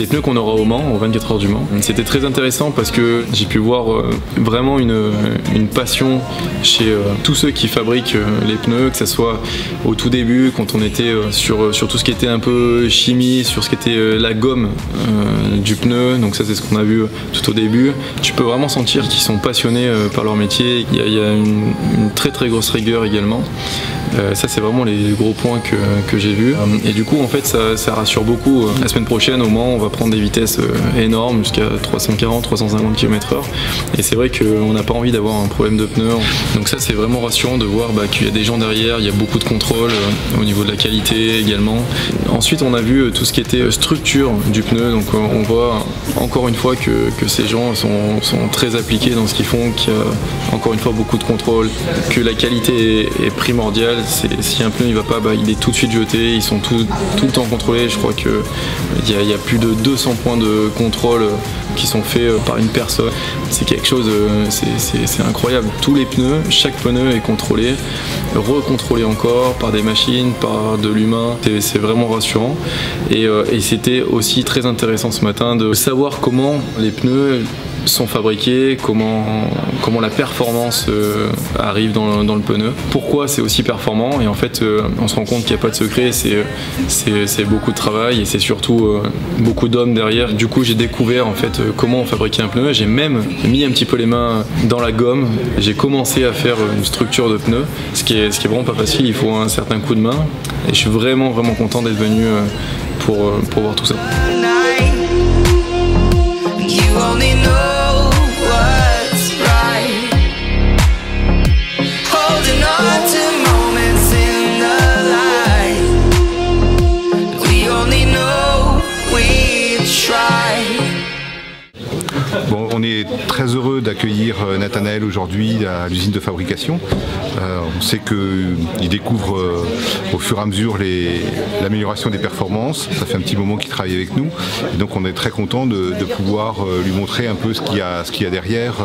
Des pneus qu'on aura au Mans, aux 24 heures du Mans. C'était très intéressant parce que j'ai pu voir euh, vraiment une, une passion chez euh, tous ceux qui fabriquent euh, les pneus, que ce soit au tout début, quand on était euh, sur, sur tout ce qui était un peu chimie, sur ce qui était euh, la gomme euh, du pneu. Donc ça, c'est ce qu'on a vu tout au début. Tu peux vraiment sentir qu'ils sont passionnés euh, par leur métier. Il y a, une, très très grosse rigueur également. Euh, ça, c'est vraiment les gros points que, que j'ai vus. Et du coup, en fait, ça, ça rassure beaucoup. La semaine prochaine, au Mans, on va prendre des vitesses euh, énormes, jusqu'à 340, 350 km/h. Et c'est vrai qu'on n'a pas envie d'avoir un problème de pneus. Donc ça, c'est vraiment rassurant de voir bah, qu'il y a des gens derrière, il y a beaucoup de contrôle euh, au niveau de la qualité également. Ensuite, on a vu euh, tout ce qui était structure du pneu. Donc on voit encore une fois que, que ces gens sont, sont très appliqués dans ce qu'ils font, encore une fois beaucoup de contrôle, que la qualité est, primordiale. Si un pneu ne va pas, bah, il est tout de suite jeté. Ils sont tout, le temps contrôlés. Je crois qu'il y, y a plus de 200 points de contrôle euh, qui sont faits euh, par une personne. C'est quelque chose, euh, c'est- incroyable. Tous les pneus, chaque pneu est contrôlé, recontrôlé encore par des machines, par de l'humain. C'est- vraiment rassurant. Et c'était aussi très intéressant ce matin de savoir comment les pneus sont fabriqués, comment, comment la performance euh, arrive dans le, dans le pneu, pourquoi c'est aussi performant? Et en fait euh, on se rend compte qu'il n'y a pas de secret, c'est, beaucoup de travail et c'est surtout euh, beaucoup d'hommes derrière. Du coup j'ai découvert en fait comment on fabriquait un pneu, j'ai même mis un petit peu les mains dans la gomme, j'ai commencé à faire une structure de pneu, ce qui est, ce qui est vraiment pas facile, il faut un certain coup de main. Et je suis vraiment vraiment content d'être venu pour, pour voir tout ça. On est très heureux d'accueillir euh, Nathanaël aujourd'hui à l'usine de fabrication. Euh, on sait qu'il découvre euh, au fur et à mesure l'amélioration des performances. Ça fait un petit moment qu'il travaille avec nous. Donc on est très content de, pouvoir lui montrer un peu ce qu'il y a, derrière,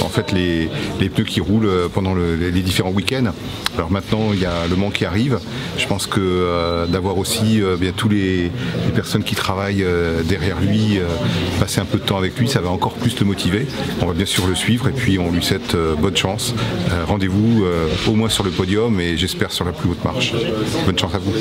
en fait les, pneus qui roulent pendant le- les différents week-ends. Alors maintenant il y a le Mans qui arrive. Je pense que d'avoir aussi euh, bien tous les, personnes qui travaillent derrière lui, passer un peu de temps avec lui, ça va encore plus le motiver. On va bien sûr le suivre et puis on lui souhaite euh, bonne chance. Euh, Rendez-vous euh, au moins sur le podium et j'espère sur la plus haute marche. Bonne chance à vous.